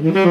Mm-hmm.